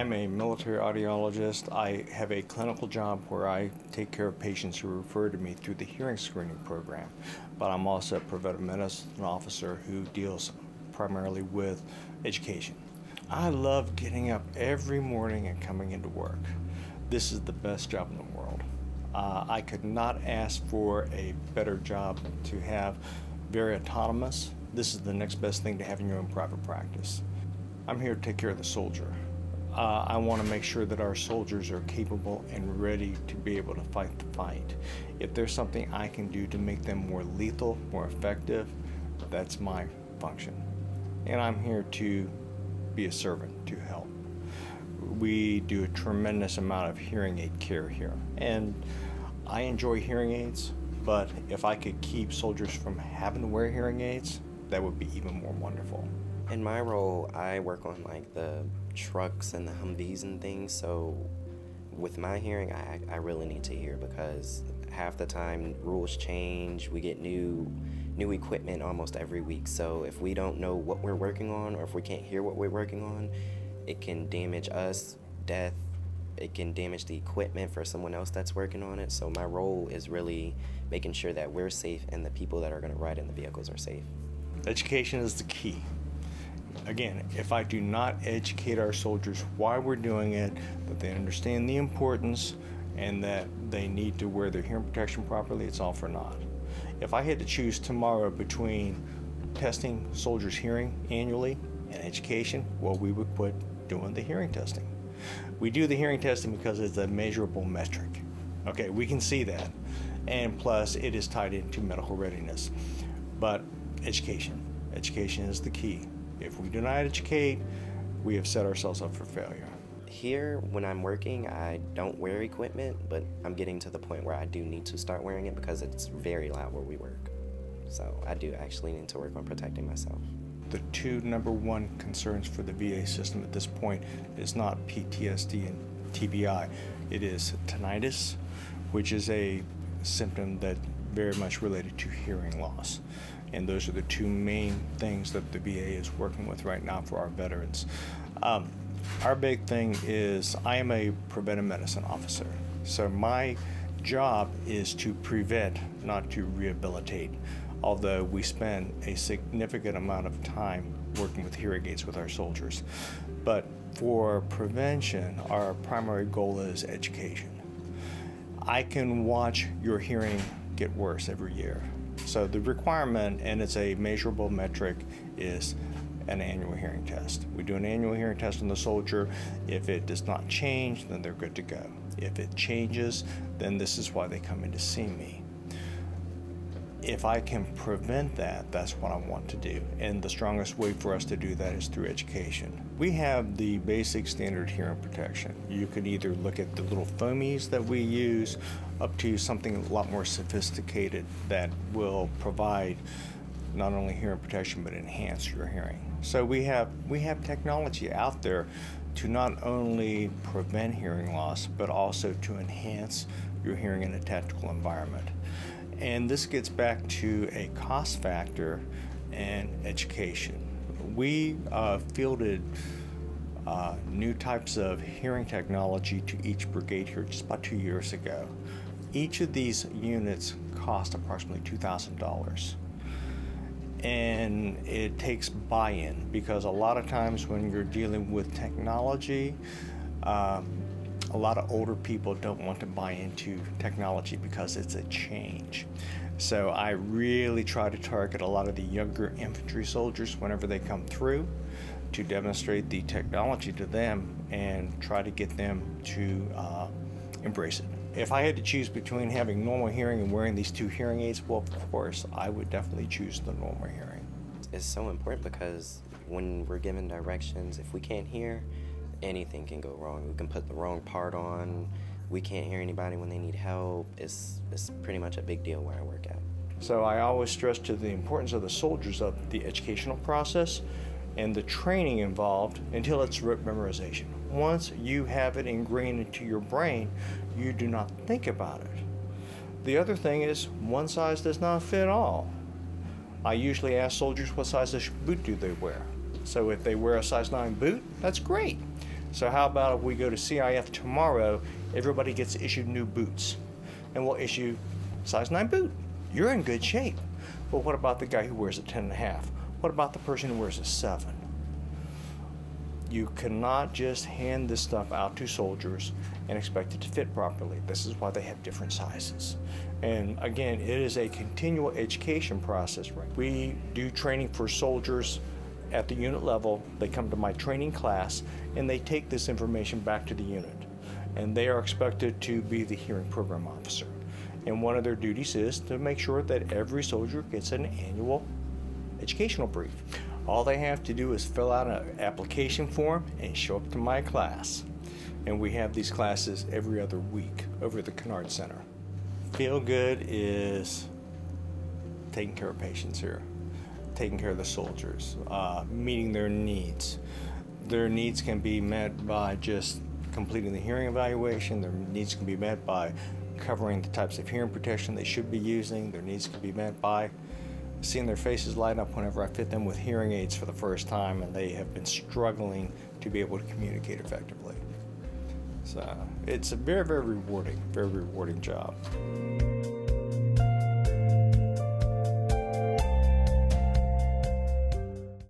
I'm a military audiologist. I have a clinical job where I take care of patients who refer to me through the hearing screening program, but I'm also a preventive medicine officer who deals primarily with education. I love getting up every morning and coming into work. This is the best job in the world. Uh, I could not ask for a better job to have very autonomous. This is the next best thing to having your own private practice. I'm here to take care of the soldier. Uh, I want to make sure that our soldiers are capable and ready to be able to fight the fight. If there's something I can do to make them more lethal, more effective, that's my function. And I'm here to be a servant, to help. We do a tremendous amount of hearing aid care here. And I enjoy hearing aids, but if I could keep soldiers from having to wear hearing aids, that would be even more wonderful. In my role, I work on like the trucks and the Humvees and things. So with my hearing, I, I really need to hear because half the time rules change. We get new new equipment almost every week. So if we don't know what we're working on or if we can't hear what we're working on, it can damage us, death. It can damage the equipment for someone else that's working on it. So my role is really making sure that we're safe and the people that are going to ride in the vehicles are safe. Education is the key. Again, if I do not educate our soldiers why we're doing it, that they understand the importance, and that they need to wear their hearing protection properly, it's all for naught. If I had to choose tomorrow between testing soldiers' hearing annually and education, well, we would put doing the hearing testing. We do the hearing testing because it's a measurable metric. Okay, we can see that. And plus, it is tied into medical readiness. But education. Education is the key. If we do not educate, we have set ourselves up for failure. Here, when I'm working, I don't wear equipment, but I'm getting to the point where I do need to start wearing it because it's very loud where we work. So I do actually need to work on protecting myself. The two number one concerns for the VA system at this point is not PTSD and TBI. It is tinnitus, which is a symptom that very much related to hearing loss. And those are the two main things that the VA is working with right now for our veterans. Um, our big thing is I am a preventive medicine officer. So my job is to prevent, not to rehabilitate. Although we spend a significant amount of time working with hearing aids with our soldiers. But for prevention, our primary goal is education. I can watch your hearing get worse every year. So the requirement, and it's a measurable metric, is an annual hearing test. We do an annual hearing test on the soldier. If it does not change, then they're good to go. If it changes, then this is why they come in to see me. If I can prevent that, that's what I want to do. And the strongest way for us to do that is through education. We have the basic standard hearing protection. You can either look at the little foamies that we use up to something a lot more sophisticated that will provide not only hearing protection but enhance your hearing. So we have we have technology out there to not only prevent hearing loss but also to enhance your hearing in a tactical environment. And this gets back to a cost factor and education. We uh, fielded uh, new types of hearing technology to each brigade here just about two years ago. Each of these units cost approximately $2,000 and it takes buy-in because a lot of times when you're dealing with technology um, a lot of older people don't want to buy into technology because it's a change so i really try to target a lot of the younger infantry soldiers whenever they come through to demonstrate the technology to them and try to get them to uh, embrace it if I had to choose between having normal hearing and wearing these two hearing aids, well, of course, I would definitely choose the normal hearing. It's so important because when we're given directions, if we can't hear, anything can go wrong. We can put the wrong part on. We can't hear anybody when they need help. It's, it's pretty much a big deal where I work at. So I always stress to the importance of the soldiers of the educational process and the training involved until it's memorization. Once you have it ingrained into your brain, you do not think about it. The other thing is, one size does not fit all. I usually ask soldiers what size of boot do they wear. So if they wear a size 9 boot, that's great. So how about if we go to CIF tomorrow, everybody gets issued new boots, and we'll issue size 9 boot. You're in good shape. But what about the guy who wears a 10 and a half? What about the person who wears a 7? You cannot just hand this stuff out to soldiers and expect it to fit properly. This is why they have different sizes. And again, it is a continual education process. Right? We do training for soldiers at the unit level. They come to my training class and they take this information back to the unit. And they are expected to be the hearing program officer. And one of their duties is to make sure that every soldier gets an annual educational brief. All they have to do is fill out an application form and show up to my class. And we have these classes every other week over at the Kennard Center. Feel good is taking care of patients here, taking care of the soldiers, uh, meeting their needs. Their needs can be met by just completing the hearing evaluation, their needs can be met by covering the types of hearing protection they should be using, their needs can be met by seeing their faces light up whenever I fit them with hearing aids for the first time and they have been struggling to be able to communicate effectively. So it's a very, very rewarding, very rewarding job.